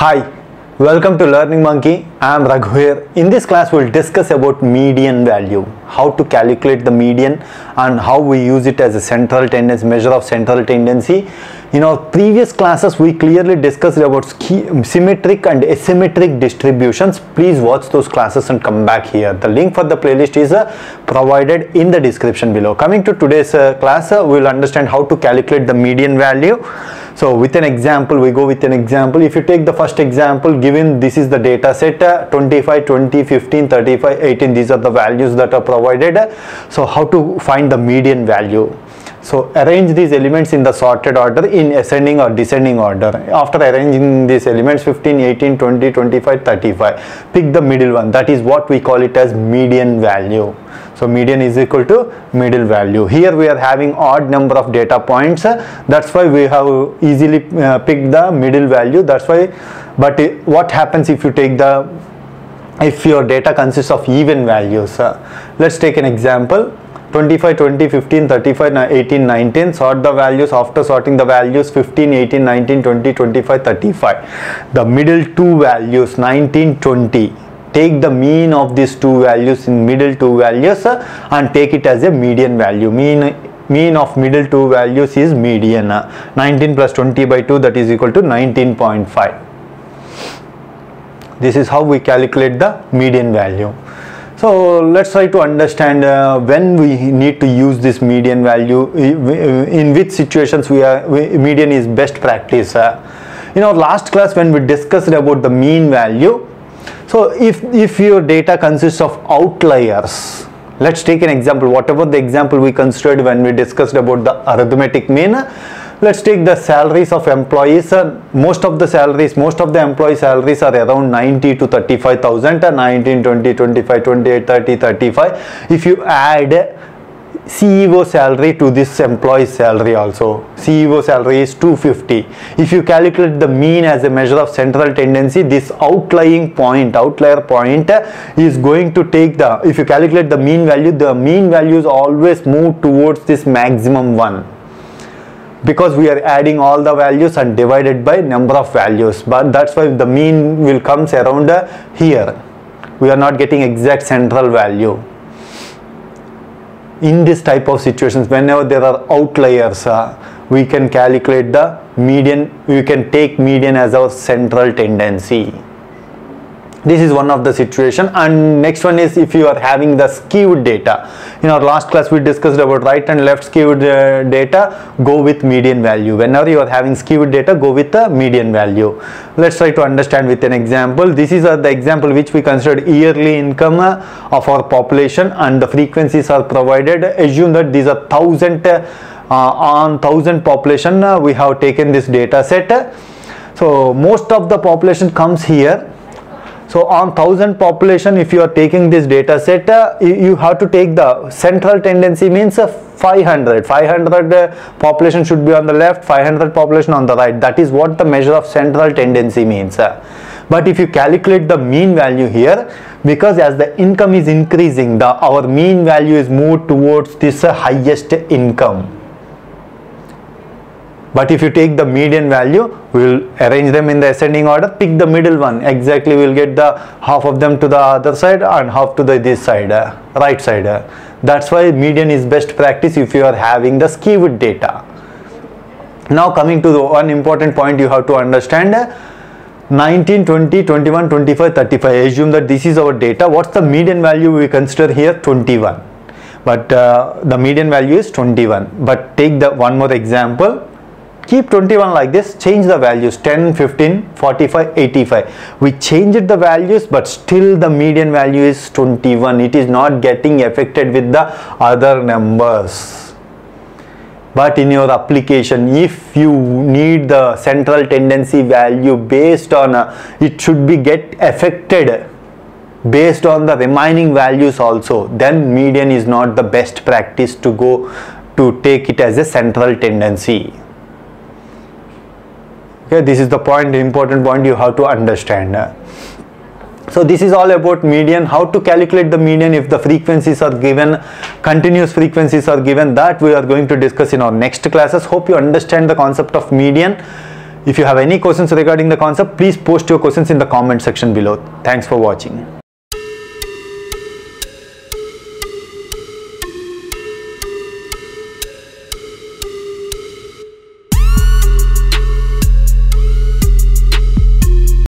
Hi, welcome to Learning Monkey. I am Raghu here. In this class, we'll discuss about median value, how to calculate the median and how we use it as a central tendency, measure of central tendency. In our previous classes, we clearly discussed about symmetric and asymmetric distributions. Please watch those classes and come back here. The link for the playlist is uh, provided in the description below. Coming to today's uh, class, uh, we'll understand how to calculate the median value. So with an example, we go with an example. If you take the first example, given this is the data set uh, 25, 20, 15, 35, 18, these are the values that are provided. So how to find the median value? So arrange these elements in the sorted order in ascending or descending order. After arranging these elements 15, 18, 20, 25, 35, pick the middle one. That is what we call it as median value. So median is equal to middle value. Here we are having odd number of data points. That's why we have easily uh, picked the middle value. That's why. But what happens if you take the if your data consists of even values? Uh, let's take an example. 25, 20, 15, 35, 18, 19. Sort the values. After sorting the values 15, 18, 19, 20, 25, 35. The middle two values 19, 20 take the mean of these two values in middle two values uh, and take it as a median value mean mean of middle two values is median uh, 19 plus 20 by 2 that is equal to 19.5 this is how we calculate the median value so let's try to understand uh, when we need to use this median value in which situations we are we, median is best practice uh, in our last class when we discussed about the mean value so if if your data consists of outliers let's take an example. Whatever the example we considered when we discussed about the arithmetic mean let's take the salaries of employees uh, most of the salaries most of the employee salaries are around 90 to 35000 uh, 19 20 25 28 30 35 if you add CEO salary to this employee salary also. CEO salary is 250. If you calculate the mean as a measure of central tendency, this outlying point, outlier point uh, is going to take the, if you calculate the mean value, the mean values always move towards this maximum one because we are adding all the values and divided by number of values. But that's why the mean will comes around uh, here. We are not getting exact central value. In this type of situations whenever there are outliers uh, we can calculate the median we can take median as our central tendency this is one of the situation. And next one is if you are having the skewed data. In our last class we discussed about right and left skewed uh, data. Go with median value. Whenever you are having skewed data go with the median value. Let's try to understand with an example. This is uh, the example which we considered yearly income uh, of our population and the frequencies are provided. Assume that these are thousand uh, on thousand population uh, we have taken this data set. So most of the population comes here so on 1000 population, if you are taking this data set, uh, you, you have to take the central tendency means uh, 500. 500 uh, population should be on the left, 500 population on the right. That is what the measure of central tendency means. uh. But if you calculate the mean value here, because as the income is increasing, the our mean value is moved towards this uh, highest income but if you take the median value we will arrange them in the ascending order pick the middle one. Exactly we will get the half of them to the other side and half to the this side uh, right side uh. that's why median is best practice if you are having the skewed data. Now coming to the one important point you have to understand uh, 19 20 21 25 35 assume that this is our data. What's the median value we consider here? 21 but uh, the median value is 21 but take the one more example keep 21 like this change the values 10 15 45 85 we changed the values but still the median value is 21 it is not getting affected with the other numbers. But in your application if you need the central tendency value based on uh, it should be get affected based on the remaining values also then median is not the best practice to go to take it as a central tendency okay this is the point important point you have to understand so this is all about median how to calculate the median if the frequencies are given continuous frequencies are given that we are going to discuss in our next classes hope you understand the concept of median If you have any questions regarding the concept, please post your questions in the comment section below. Thanks for watching.